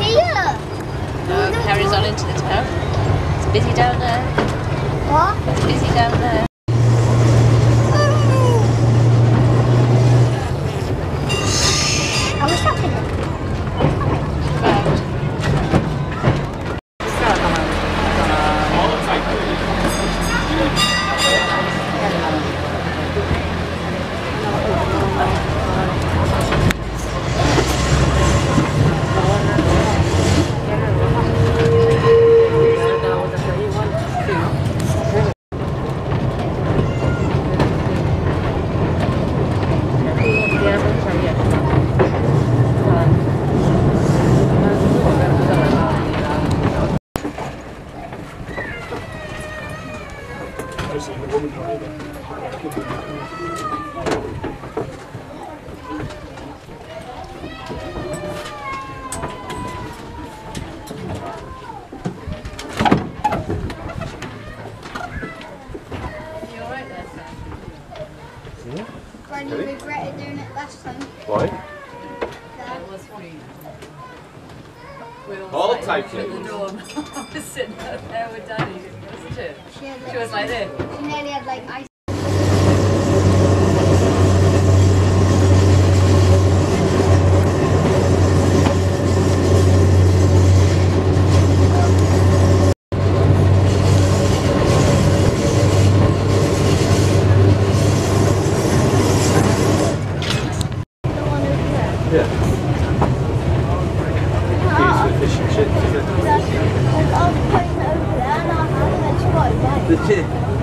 here. No, carries on into the town. It's busy down there. What? It's busy down there. Granny regretted doing it last time. Why? Hold tight, please. I was sitting out there with Daddy, wasn't? She, had, She was like this. she nearly had like ice. Yeah. Use the fish and chips, is it? I was putting it over there and I had and then